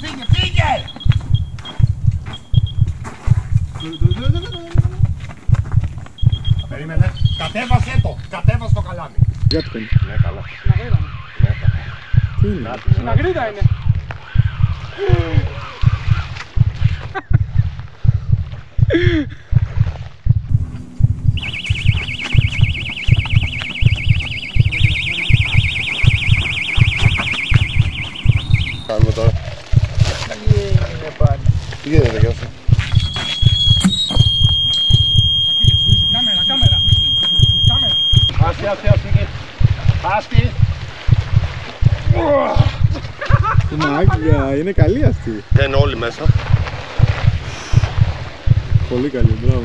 φύγε, φύγε! Περίμενε. Κατέβασέ το. Κατέβασε το καλάμι. Για το κάνει. Ναι, καλά. Τι είναι; Συναγρίδα είναι. Κάνουμε τώρα. Τι γίνεται για αυτό. Κάμερα, κάμερα. Κάμερα. Άστη, άστη, άστη. Άστη. Μάγια, είναι καλή αυτή. Δεν είναι όλοι μέσα. Πολύ καλή, μπράβο.